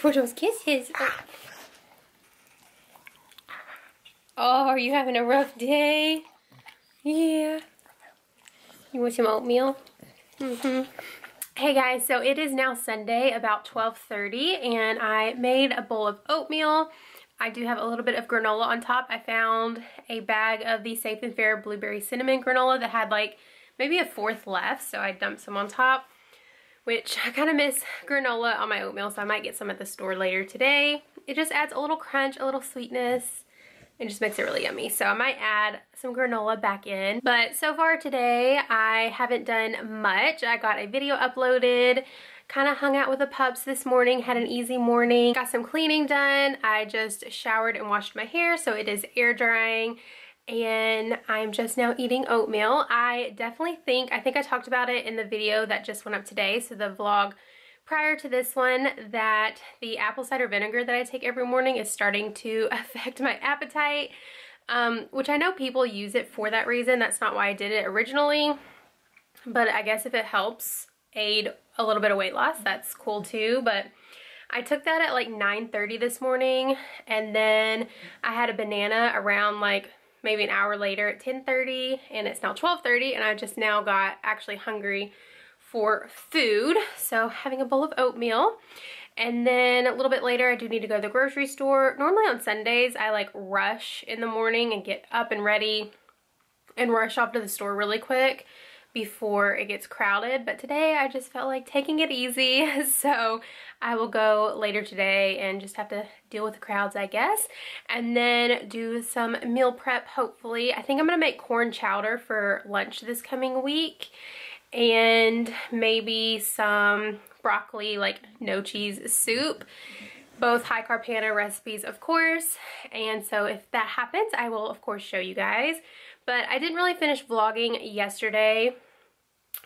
for those kisses. Oh. Are you having a rough day? Yeah. You want some oatmeal? Mm-hmm. Hey guys, so it is now Sunday about 12.30 and I made a bowl of oatmeal. I do have a little bit of granola on top. I found a bag of the Safe and Fair Blueberry Cinnamon granola that had like maybe a fourth left, so I dumped some on top, which I kind of miss granola on my oatmeal, so I might get some at the store later today. It just adds a little crunch, a little sweetness, and just makes it really yummy. So I might add some granola back in. But so far today, I haven't done much. I got a video uploaded, kind of hung out with the pups this morning, had an easy morning, got some cleaning done. I just showered and washed my hair, so it is air drying. And I'm just now eating oatmeal. I definitely think, I think I talked about it in the video that just went up today, so the vlog prior to this one that the apple cider vinegar that I take every morning is starting to affect my appetite, um, which I know people use it for that reason. That's not why I did it originally, but I guess if it helps aid a little bit of weight loss, that's cool too. But I took that at like 9.30 this morning, and then I had a banana around like maybe an hour later at 10.30, and it's now 12.30, and I just now got actually hungry for food. So having a bowl of oatmeal. And then a little bit later, I do need to go to the grocery store. Normally on Sundays, I like rush in the morning and get up and ready and rush off to the store really quick before it gets crowded. But today I just felt like taking it easy. So I will go later today and just have to deal with the crowds, I guess. And then do some meal prep, hopefully. I think I'm gonna make corn chowder for lunch this coming week and maybe some broccoli like no cheese soup both high carb Hannah recipes of course and so if that happens I will of course show you guys but I didn't really finish vlogging yesterday.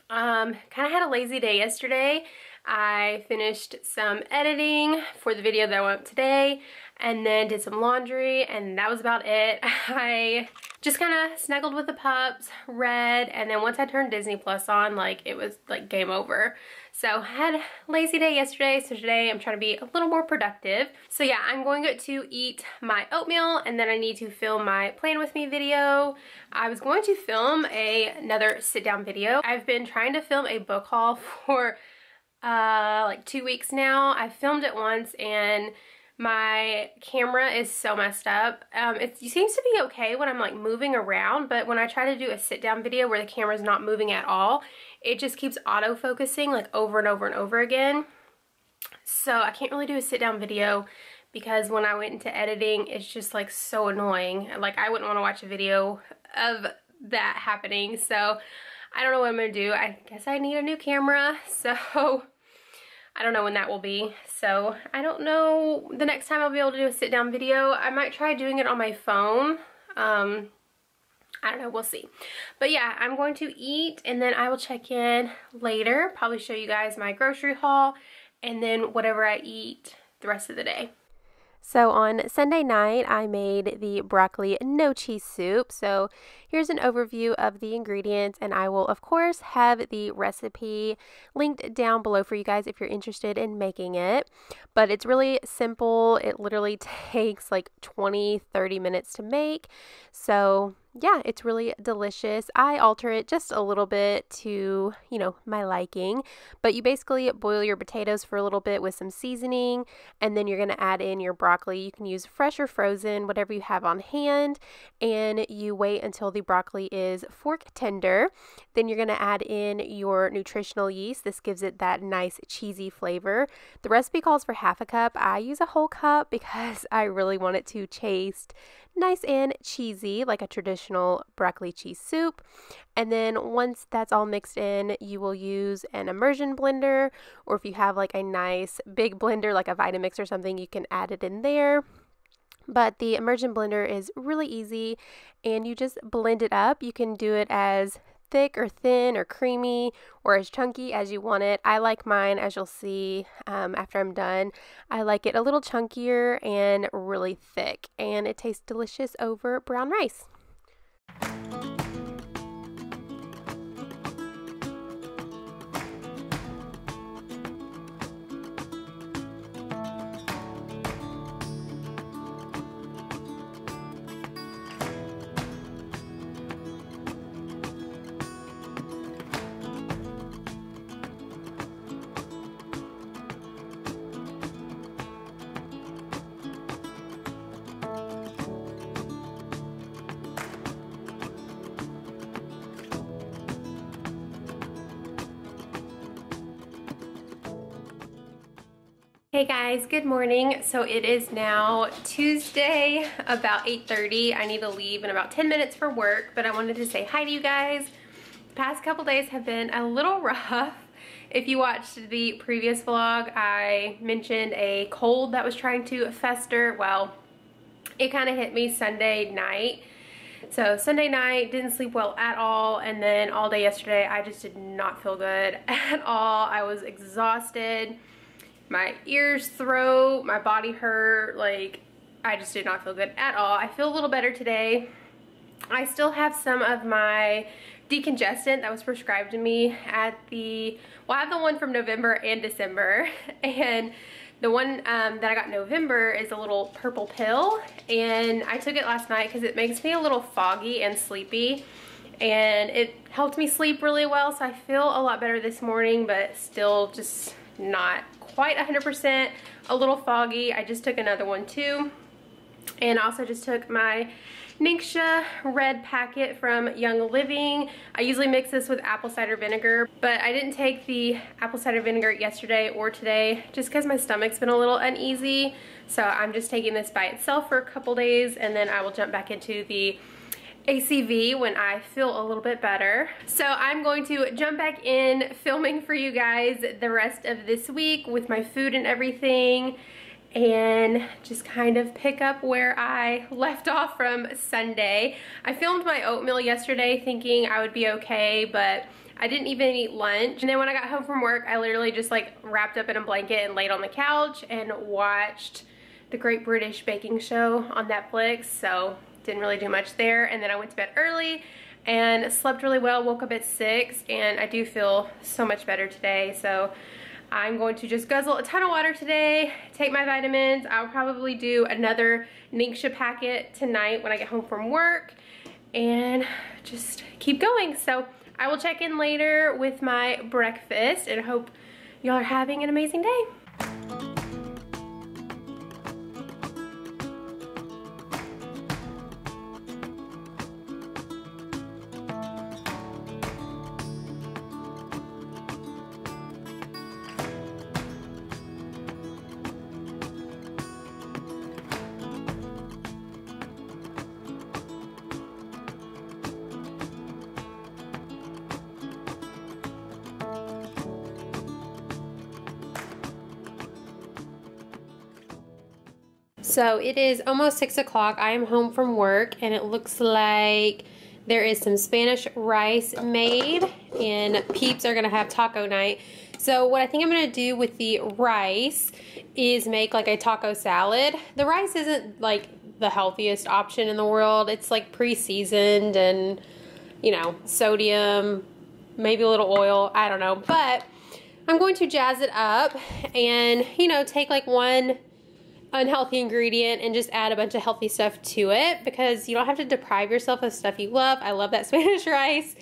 Um kind of had a lazy day yesterday. I finished some editing for the video that I went up today and then did some laundry and that was about it. I just kind of snuggled with the pups, read, and then once I turned Disney Plus on, like it was like game over. So I had a lazy day yesterday, so today I'm trying to be a little more productive. So yeah, I'm going to eat my oatmeal and then I need to film my plan with me video. I was going to film a, another sit down video. I've been trying to film a book haul for uh, like two weeks now. I filmed it once and my camera is so messed up. Um, it seems to be okay when I'm like moving around, but when I try to do a sit down video where the camera's not moving at all, it just keeps auto focusing like over and over and over again. So I can't really do a sit down video because when I went into editing, it's just like so annoying. Like I wouldn't want to watch a video of that happening. So I don't know what I'm going to do. I guess I need a new camera. So I don't know when that will be. So I don't know the next time I'll be able to do a sit down video. I might try doing it on my phone. Um, I don't know, we'll see. But yeah, I'm going to eat and then I will check in later. Probably show you guys my grocery haul and then whatever I eat the rest of the day. So on Sunday night, I made the broccoli no cheese soup. So here's an overview of the ingredients, and I will, of course, have the recipe linked down below for you guys if you're interested in making it. But it's really simple. It literally takes like 20, 30 minutes to make. So yeah, it's really delicious. I alter it just a little bit to, you know, my liking. But you basically boil your potatoes for a little bit with some seasoning, and then you're going to add in your broccoli. You can use fresh or frozen, whatever you have on hand, and you wait until the broccoli is fork tender. Then you're going to add in your nutritional yeast. This gives it that nice cheesy flavor. The recipe calls for half a cup. I use a whole cup because I really want it to taste nice and cheesy, like a traditional broccoli cheese soup. And then once that's all mixed in, you will use an immersion blender, or if you have like a nice big blender, like a Vitamix or something, you can add it in there. But the immersion blender is really easy and you just blend it up. You can do it as thick or thin or creamy or as chunky as you want it. I like mine, as you'll see um, after I'm done. I like it a little chunkier and really thick, and it tastes delicious over brown rice. Hey guys, good morning. So it is now Tuesday, about 8.30. I need to leave in about 10 minutes for work, but I wanted to say hi to you guys. The past couple days have been a little rough. If you watched the previous vlog, I mentioned a cold that was trying to fester. Well, it kind of hit me Sunday night. So Sunday night, didn't sleep well at all, and then all day yesterday, I just did not feel good at all. I was exhausted my ears, throat, my body hurt, like I just did not feel good at all. I feel a little better today. I still have some of my decongestant that was prescribed to me at the, well I have the one from November and December and the one um, that I got in November is a little purple pill and I took it last night because it makes me a little foggy and sleepy and it helped me sleep really well so I feel a lot better this morning but still just not quite 100%, a little foggy. I just took another one too. And also just took my Ningxia red packet from Young Living. I usually mix this with apple cider vinegar, but I didn't take the apple cider vinegar yesterday or today just because my stomach's been a little uneasy. So I'm just taking this by itself for a couple days and then I will jump back into the ACV when I feel a little bit better. So I'm going to jump back in filming for you guys the rest of this week with my food and everything and just kind of pick up where I left off from Sunday. I filmed my oatmeal yesterday thinking I would be okay, but I didn't even eat lunch. And then when I got home from work, I literally just like wrapped up in a blanket and laid on the couch and watched the Great British Baking Show on Netflix. So didn't really do much there. And then I went to bed early and slept really well, woke up at 6, and I do feel so much better today. So I'm going to just guzzle a ton of water today, take my vitamins. I'll probably do another Ningxia packet tonight when I get home from work and just keep going. So I will check in later with my breakfast and hope y'all are having an amazing day. So it is almost 6 o'clock. I am home from work and it looks like there is some Spanish rice made and peeps are going to have taco night. So what I think I'm going to do with the rice is make like a taco salad. The rice isn't like the healthiest option in the world. It's like pre-seasoned and you know, sodium, maybe a little oil, I don't know. But I'm going to jazz it up and, you know, take like one unhealthy ingredient and just add a bunch of healthy stuff to it because you don't have to deprive yourself of stuff you love. I love that Spanish rice.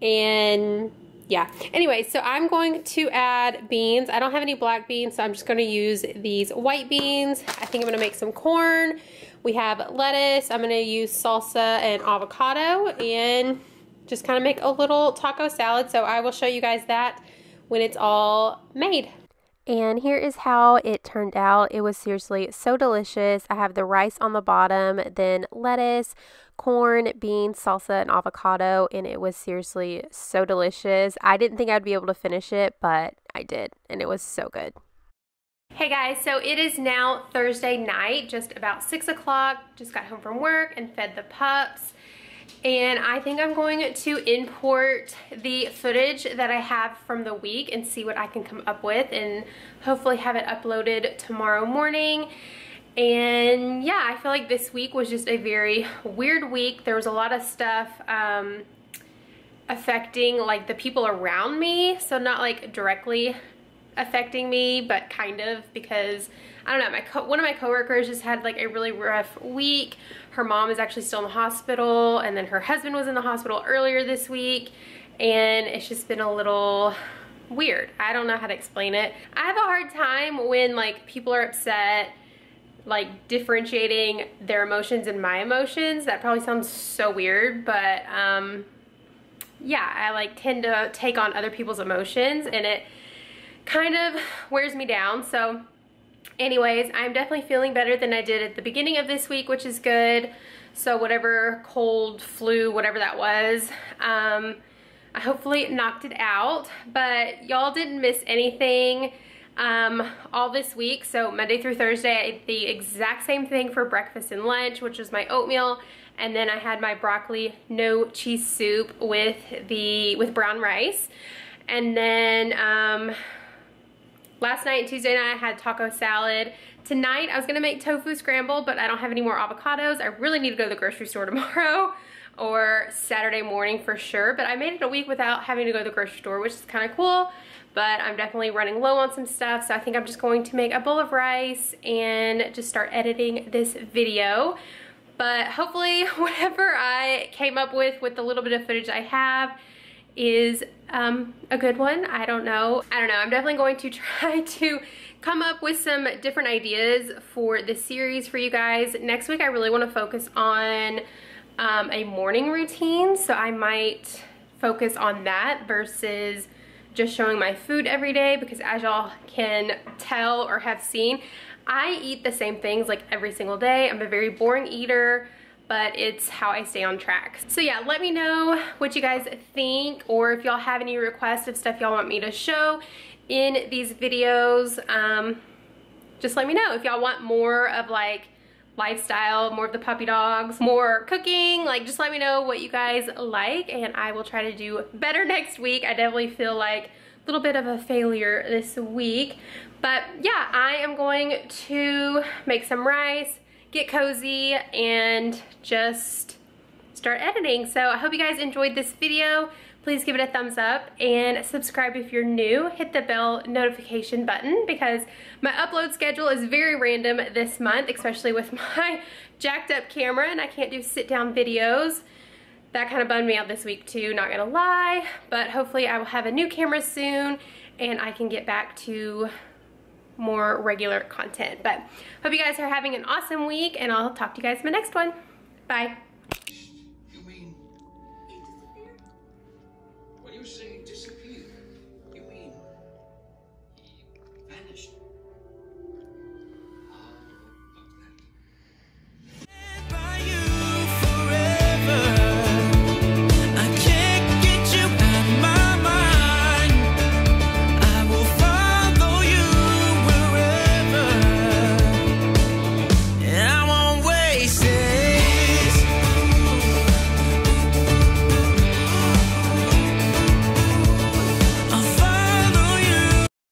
And yeah. Anyway, so I'm going to add beans. I don't have any black beans, so I'm just going to use these white beans. I think I'm going to make some corn. We have lettuce. I'm going to use salsa and avocado and just kind of make a little taco salad. So I will show you guys that when it's all made. And here is how it turned out. It was seriously so delicious. I have the rice on the bottom, then lettuce, corn, beans, salsa, and avocado, and it was seriously so delicious. I didn't think I'd be able to finish it, but I did, and it was so good. Hey guys, so it is now Thursday night, just about 6 o'clock. Just got home from work and fed the pups and I think I'm going to import the footage that I have from the week and see what I can come up with and hopefully have it uploaded tomorrow morning. And yeah, I feel like this week was just a very weird week. There was a lot of stuff um, affecting like the people around me. So not like directly affecting me, but kind of because I don't know, my one of my coworkers just had like a really rough week. Her mom is actually still in the hospital and then her husband was in the hospital earlier this week and it's just been a little weird. I don't know how to explain it. I have a hard time when like people are upset like differentiating their emotions and my emotions. That probably sounds so weird, but um, yeah, I like tend to take on other people's emotions and it kind of wears me down. So anyways, I'm definitely feeling better than I did at the beginning of this week, which is good. So whatever cold, flu, whatever that was, um, I hopefully knocked it out. But y'all didn't miss anything um, all this week. So Monday through Thursday, I ate the exact same thing for breakfast and lunch, which was my oatmeal. And then I had my broccoli no cheese soup with the with brown rice. And then um, Last night, and Tuesday night, I had taco salad. Tonight, I was gonna make tofu scramble, but I don't have any more avocados. I really need to go to the grocery store tomorrow or Saturday morning for sure, but I made it a week without having to go to the grocery store, which is kind of cool, but I'm definitely running low on some stuff, so I think I'm just going to make a bowl of rice and just start editing this video. But hopefully, whatever I came up with with the little bit of footage I have, is um, a good one. I don't know. I don't know. I'm definitely going to try to come up with some different ideas for this series for you guys. Next week, I really want to focus on um, a morning routine. So I might focus on that versus just showing my food every day because as y'all can tell or have seen, I eat the same things like every single day. I'm a very boring eater but it's how I stay on track. So yeah, let me know what you guys think or if y'all have any requests of stuff y'all want me to show in these videos. Um, just let me know if y'all want more of like lifestyle, more of the puppy dogs, more cooking, like just let me know what you guys like and I will try to do better next week. I definitely feel like a little bit of a failure this week. But yeah, I am going to make some rice, get cozy, and just start editing. So I hope you guys enjoyed this video. Please give it a thumbs up and subscribe if you're new. Hit the bell notification button because my upload schedule is very random this month, especially with my jacked up camera and I can't do sit down videos. That kind of bummed me out this week too, not gonna lie. But hopefully I will have a new camera soon and I can get back to more regular content. But hope you guys are having an awesome week and I'll talk to you guys in my next one. Bye. You mean? What are you saying?